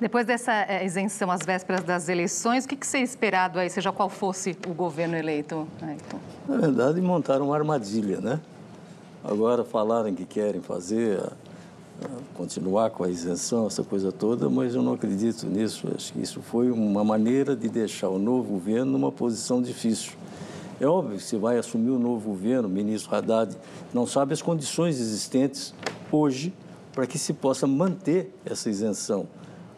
Depois dessa é, isenção às vésperas das eleições, o que, que seria esperado aí, seja qual fosse o governo eleito? Na verdade, montaram uma armadilha, né? Agora falaram que querem fazer, continuar com a isenção, essa coisa toda, mas eu não acredito nisso. Acho que isso foi uma maneira de deixar o novo governo numa posição difícil. É óbvio que se vai assumir o novo governo, o ministro Haddad não sabe as condições existentes hoje para que se possa manter essa isenção.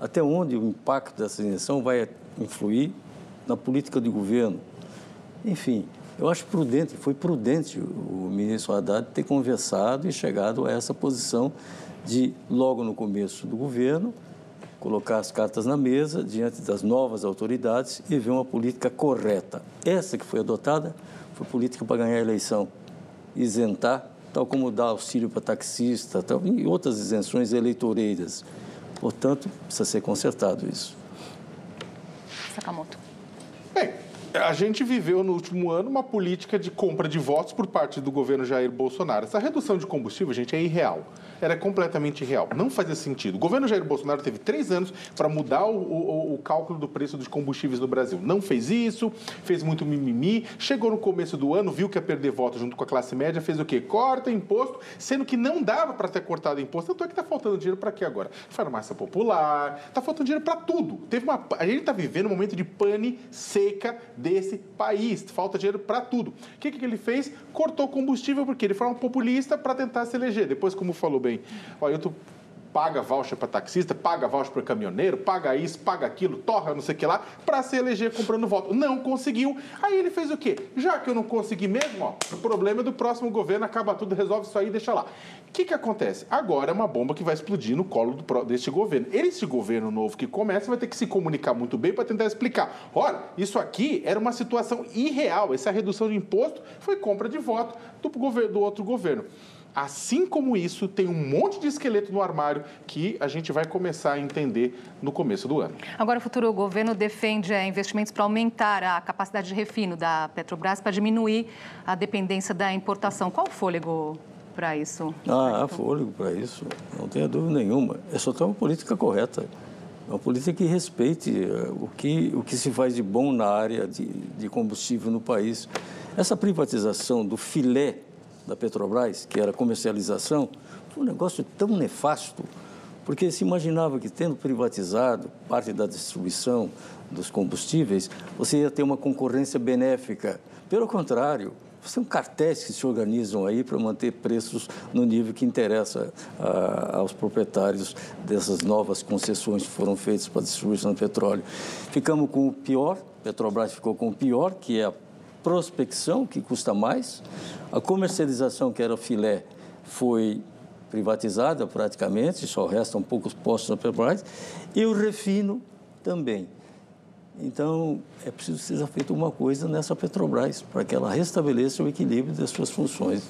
Até onde o impacto dessa isenção vai influir na política de governo. Enfim, eu acho prudente, foi prudente o ministro Haddad ter conversado e chegado a essa posição de, logo no começo do governo, colocar as cartas na mesa diante das novas autoridades e ver uma política correta. Essa que foi adotada foi política para ganhar a eleição, isentar, tal como dar auxílio para taxista, tal, e outras isenções eleitoreiras. Portanto, precisa ser consertado isso. Sakamoto. A gente viveu no último ano uma política de compra de votos por parte do governo Jair Bolsonaro. Essa redução de combustível, gente, é irreal era completamente real. Não fazia sentido. O governo Jair Bolsonaro teve três anos para mudar o, o, o, cálculo do preço dos combustíveis no Brasil. Não fez isso, fez muito mimimi, chegou no começo do ano, viu que ia perder voto junto com a classe média, fez o quê? Corta imposto, sendo que não dava para ter cortado imposto. Tanto é que está faltando dinheiro para quê agora? Farmácia popular, está faltando dinheiro para tudo. Teve uma, a gente está vivendo um momento de pane seca desse país. Falta dinheiro para tudo. O que, que ele fez? Cortou combustível porque ele foi um populista para tentar se eleger. Depois, como falou bem. Olha, eu paga voucher para taxista, paga voucher para caminhoneiro, paga isso, paga aquilo, torra não sei o que lá, para se eleger comprando voto. Não conseguiu. Aí ele fez o quê? Já que eu não consegui mesmo, ó, o problema é do próximo governo, acaba tudo, resolve isso aí e deixa lá. O que, que acontece? Agora é uma bomba que vai explodir no colo do, deste governo. Esse governo novo que começa vai ter que se comunicar muito bem para tentar explicar. Ora, isso aqui era uma situação irreal. Essa redução de imposto foi compra de voto do, governo, do outro governo. Assim como isso, tem um monte de esqueleto no armário que a gente vai começar a entender no começo do ano. Agora, o futuro governo defende é, investimentos para aumentar a capacidade de refino da Petrobras para diminuir a dependência da importação. Qual o fôlego para isso? Ah, há fôlego para isso, não tenha dúvida nenhuma. É só ter uma política correta. Uma política que respeite eh, o que, o que se faz de bom na área de, de combustível no país. Essa privatização do filé da Petrobras, que era comercialização, foi um negócio tão nefasto, porque se imaginava que, tendo privatizado parte da distribuição dos combustíveis, você ia ter uma concorrência benéfica. Pelo contrário, são cartéis que se organizam aí para manter preços no nível que interessa ah, aos proprietários dessas novas concessões que foram feitas para a distribuição do petróleo. Ficamos com o pior, Petrobras ficou com o pior, que é a prospecção, que custa mais, a comercialização, que era o filé, foi privatizada praticamente, só restam poucos postos na Petrobras, e o refino também. Então, é preciso que seja feita uma coisa nessa Petrobras, para que ela restabeleça o equilíbrio das suas funções.